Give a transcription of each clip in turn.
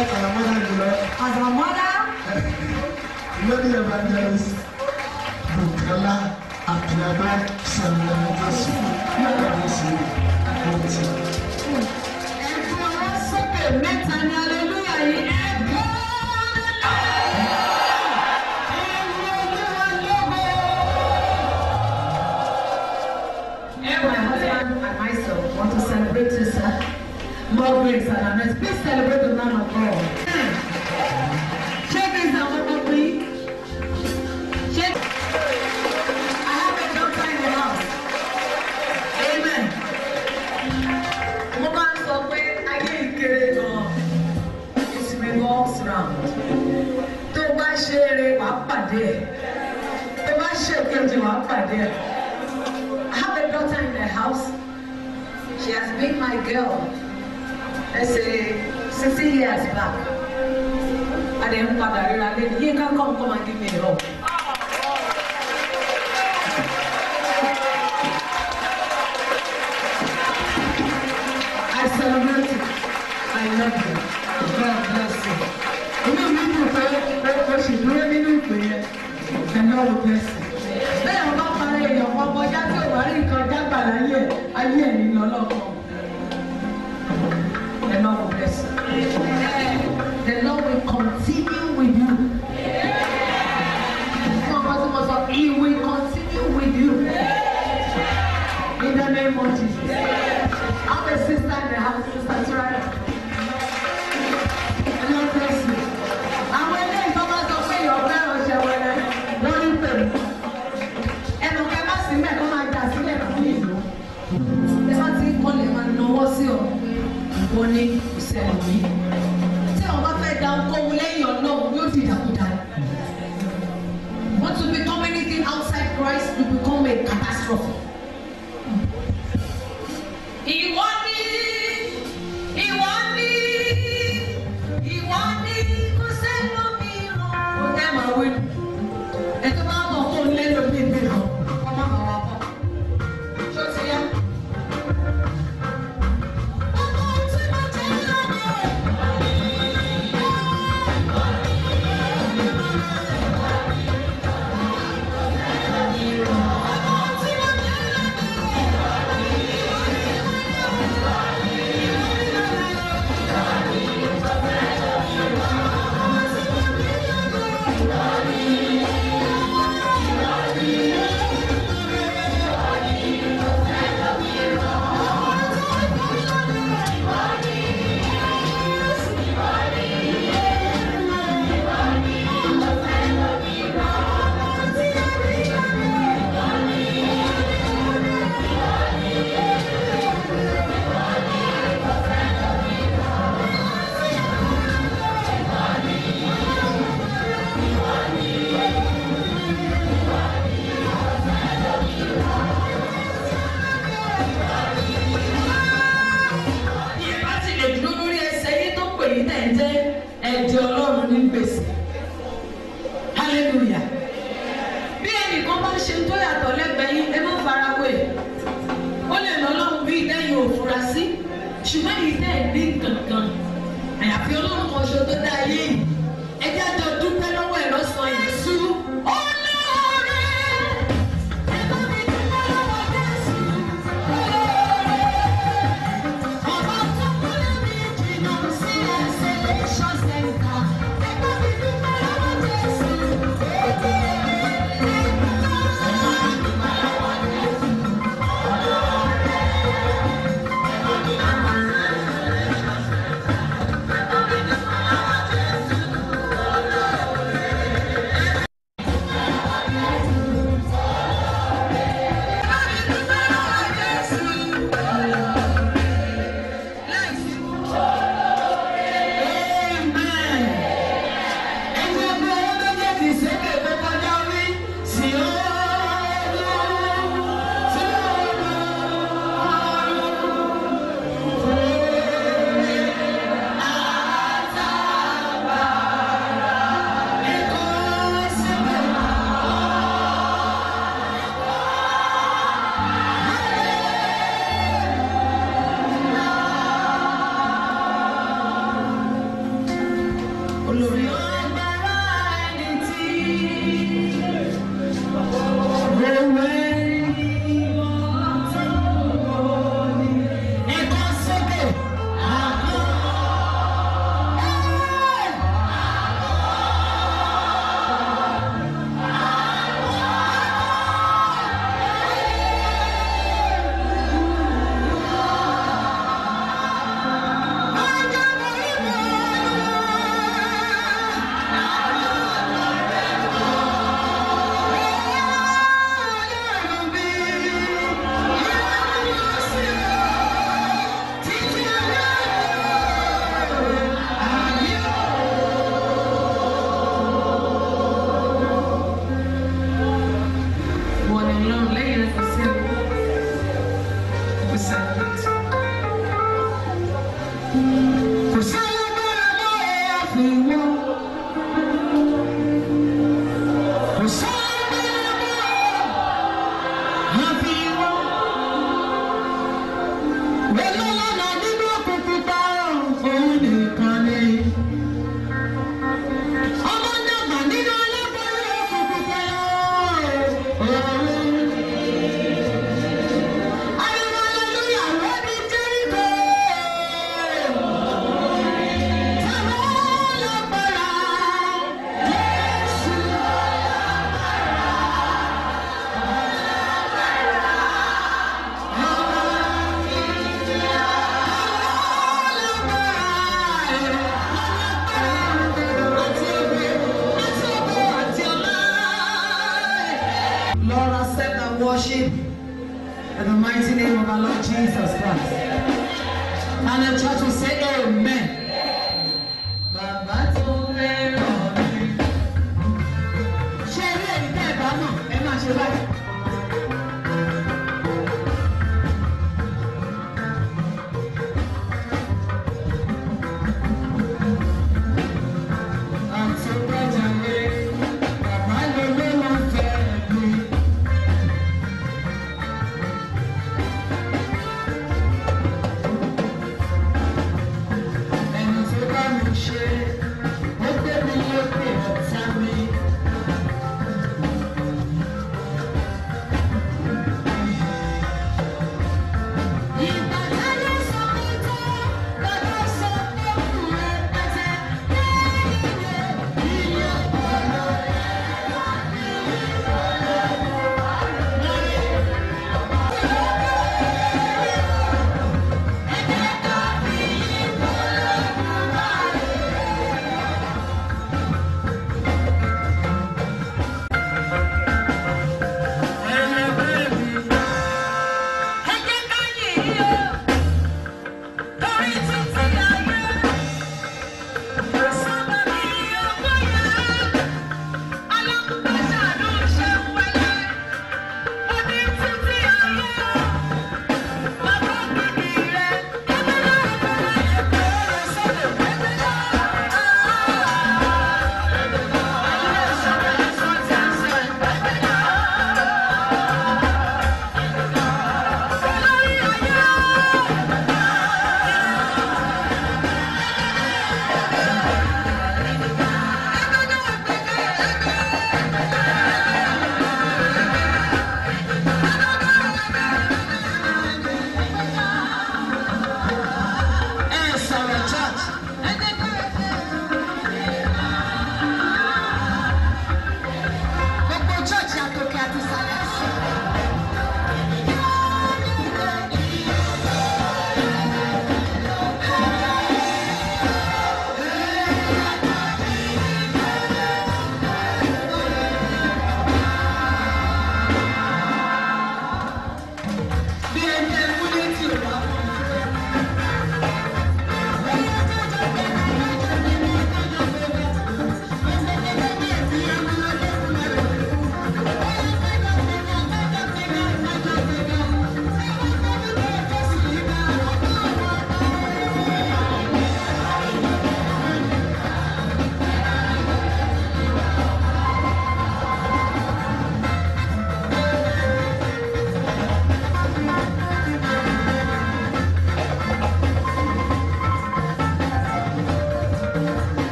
like our mother in law. As our mother. Lady Evangelist Bukola Akilaba Sanadasi. Yọ̀dọ̀dasi Ọ̀tí. Ẹ̀fọ́ wọn sókè mẹ́ta ní aleluya yìí ẹ̀gbọ́n. want to celebrate you, sir. More grace and honor. Please celebrate the man of there. The man shape came up my there. I have a daughter in the house. She has been my girl. Let's say 16 years back. And then father, you can come, come and give me a hug. ọlọ́run blessing the Lord will continue with you. will continue with you. In the name of Jesus. I'm a sister in the house, Sister Tirana.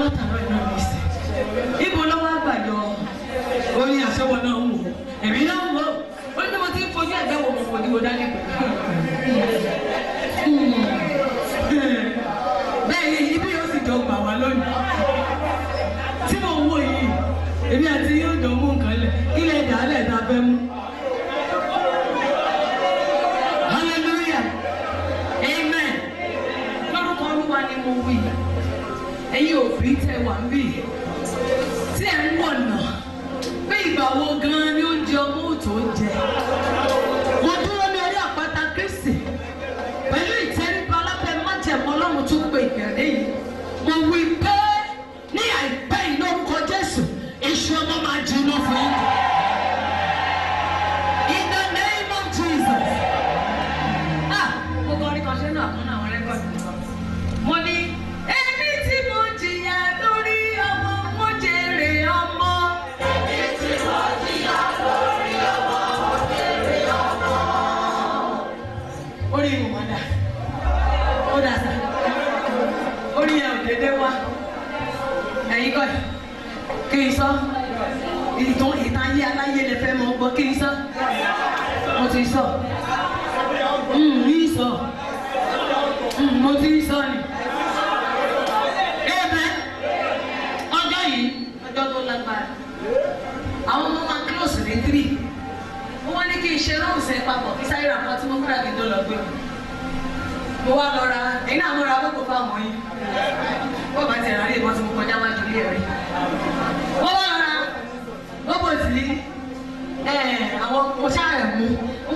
kan látàrọ iná mi sẹ ibo lọ́wọ́ àgbàdo orin àṣẹwọ náà wò èmi náà wò ó ní mo ti ń fojú ẹgbẹ́ wo mo kò ní mo dá lẹgbẹẹ. one àwọn ọmọ máa close ní three wọ́n ní kí n ṣe lóhùn sẹ́ papọ̀ kí sáyé ra kan tí mo kúrò àgbẹ̀dọ́ lọ gbé mo wá lọ ra ẹ̀yin náà mo ra kókò fáwọn yìí wọ́n bá ti rà lé ìbọn tí mo kọjá wájú ilé rí wọ́n wá lọ ra gbogbo ìtìlí àwọn mo ṣáà mú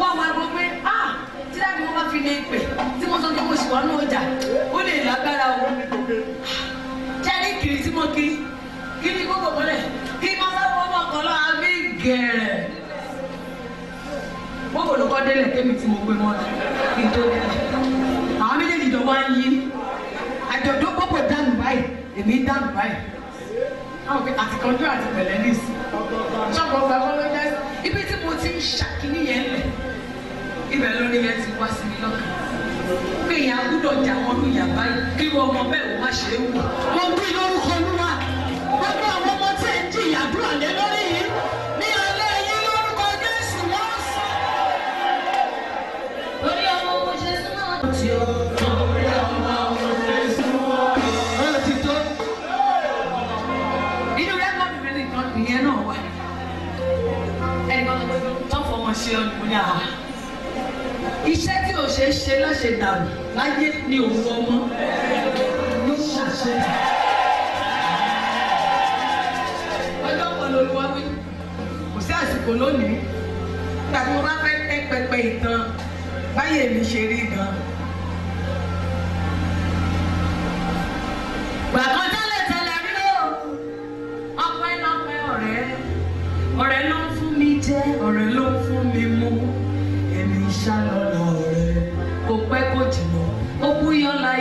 wọ́n wá gbọ́ pé ah tí dáàbò wọn bá fi lè pè tí mo sọ pé mo ṣì wọ́n ní ọjà ó lè lágbára o jẹ́rìí ah, kiri tí mo kiri kí ni gbogbo mọ́lẹ̀ kí wọ́n sábà ọmọ kan lọ àbí gẹ̀rẹ̀. wọ́n kò ló kọ́ délẹ̀ kémi tí mo gbé wọn kí àwọn méjèèjì jọ wá ń yí àjọ̀dún pọ̀pọ̀ dànù báyìí èmi dànù báyìí. àwọn òkè àti pẹ̀lẹ́ ní ìsìn. sọ́kọ̀ ọgbà wọn ló ibi tí mo ti ń ṣàkíní yẹn lẹ̀ ibẹ̀ lórí yẹn ti wá sí mi lọ́kàn pé ìyá jà wọn lu báyìí kí wọn mọ bẹ́ẹ̀ wọ́n má ṣe é wù. mo gbé lórúkọ olúwa gbogbo àwọn àdúrà lé lórí yìí ní alẹ́ yìí lórúkọ Jésù wọ́n sọ. Orí ọmọ ọmọ Jésù náà ti ọ. Orí ọmọ ọmọ Jésù wọ́n. Ọ̀rọ̀ ti tó. Iṣẹ́ tí ò ṣeé ṣe lọ́ṣẹ̀ dànù láyé ni òun ọmọ ló ṣàṣẹ. Èkó lónìí tàbí mo bá fẹ́ tẹ́ pẹpẹ ìtàn báyìí èmi ṣe rí gan. gbàgbọ́ tẹ́lẹ̀ tẹ́lẹ̀ rí o ọpẹ́ lọ́pẹ́ ọ̀rẹ́ ọ̀rẹ́ ló ń fún mi jẹ ọ̀rẹ́ ló ń fún mi mu èmi ṣàlọ́nà ọ̀rẹ́ kò pẹ́ kò jìnnà ó búyọ́ láyé.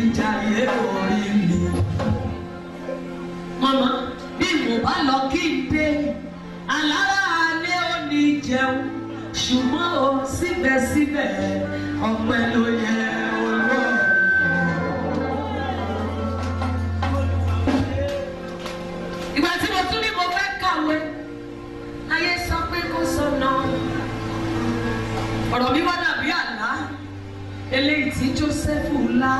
jayé orí mi. màmá bí mo bá lọ kí n dé alára ò ní jẹun ṣùgbọ́n o síbẹ̀síbẹ̀ ọpẹ́ ló yẹ olóòrè. ìgbà tí mo tún ní mo fẹ́ kàwé ayé sọ pé kó sọnà ọ̀rọ̀ mi wá dàbí àlá eléyìí tí Jósẹ́fù lá.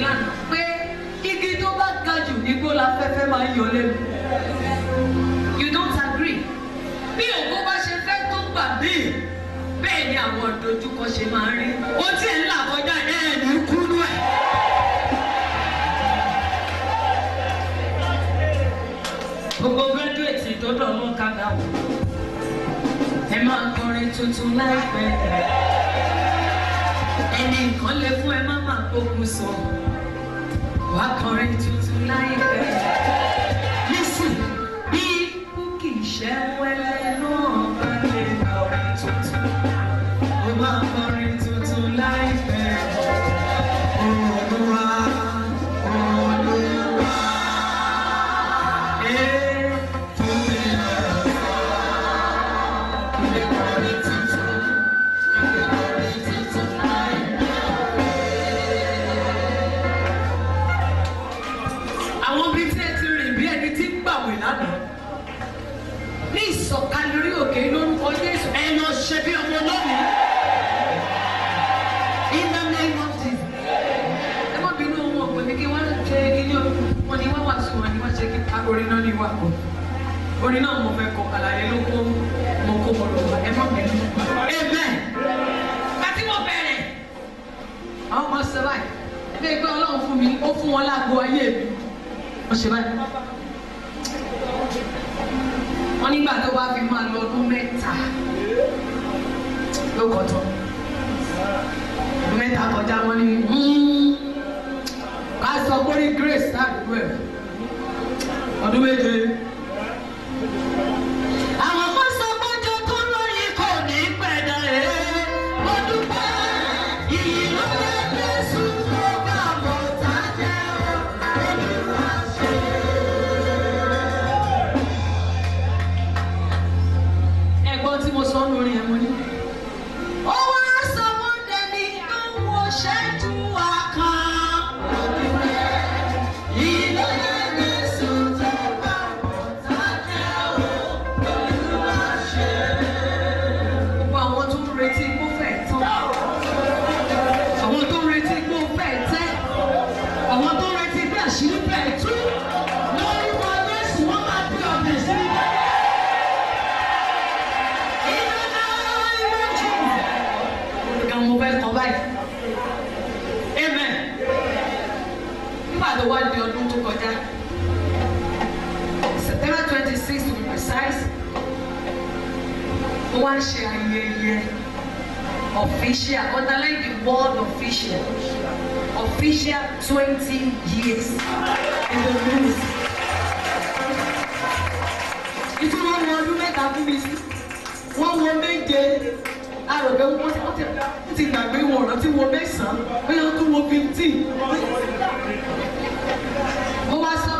lánàá pé igi tó bá ga jù nígbó la fẹ́fẹ́ máa yọ lẹ́nu. you don't agree. bí òkú bá ṣe fẹ́ tó gbà bí bẹ́ẹ̀ ni àwọn ìdojúkọ ṣe máa ń rí. ó tiẹ̀ ń là kọjá ẹ̀ ní kúrú ẹ̀. gbogbo graduate tó dọ̀nù kàgà wò ẹ máa kọrin tuntun láìpẹ́ ẹni nǹkan lè fún ẹ má máa gbógun sọ. What current to tonight? orin náà mo fẹ́ kọ àlàyé ló kó mo kó mo lọ ẹ má bẹ̀rẹ̀ ẹ̀mẹ́ àti mo bẹ̀rẹ̀ àwọn ọmọ ṣe báyìí ẹgbẹ́ ìgbẹ́ ọlọ́run fún mi ó fún wọn lágbo ayé mi ó ṣe báyìí wọ́n nígbà tó bá fi máa lọ ọdún mẹ́ta ló kọ́ mẹ́ta kọjá wọn ni hmm, ká sọ pé grace tá a dúró ẹ̀ ọdún méje. official underline the word official official twenty years in the news. ìtumọ̀ wọn ọdún mẹ́ta fún mi sí wọ́n wọ méje àròbẹ̀ wọ́n ti gbàgbé wọn ọ̀rọ̀ tí wọ́n mẹ́sàn-án bóyá wọ́n tún wọ fifteen. mo wá sọ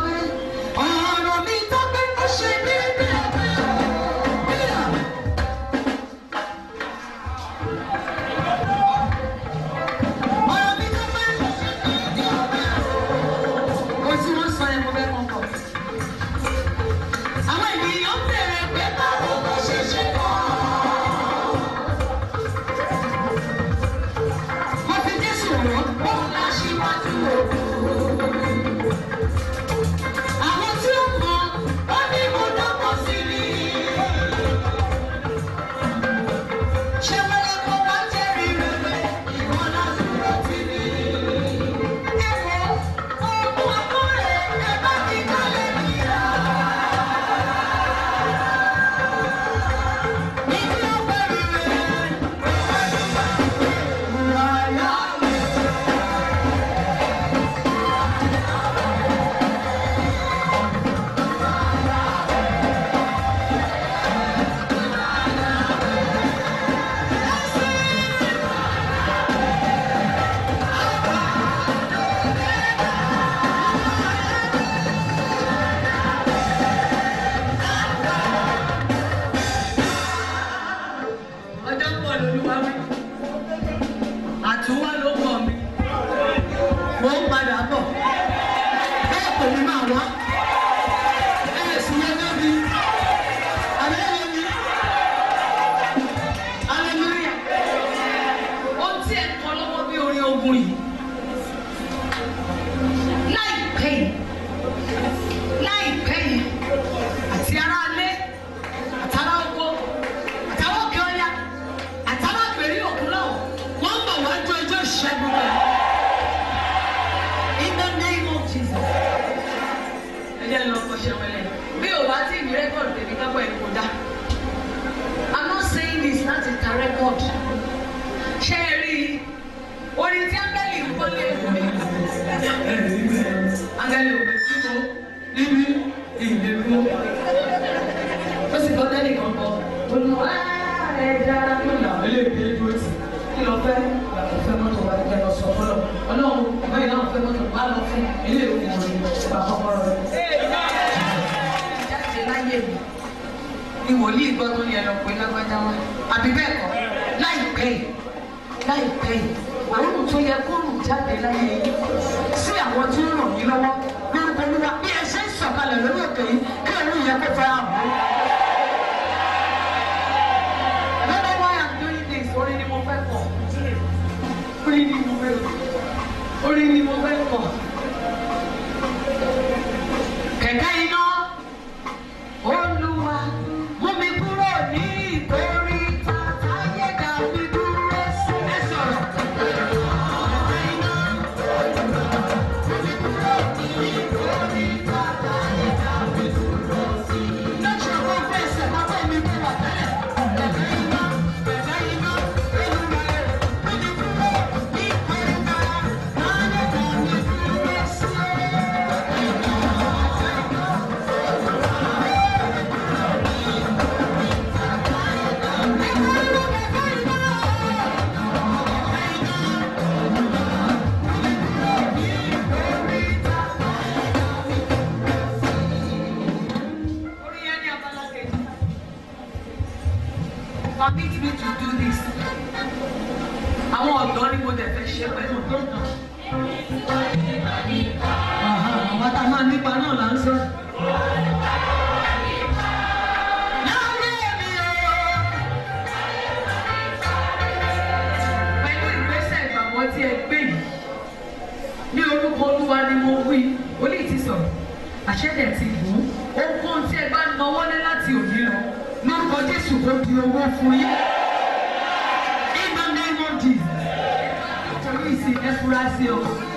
Brasil.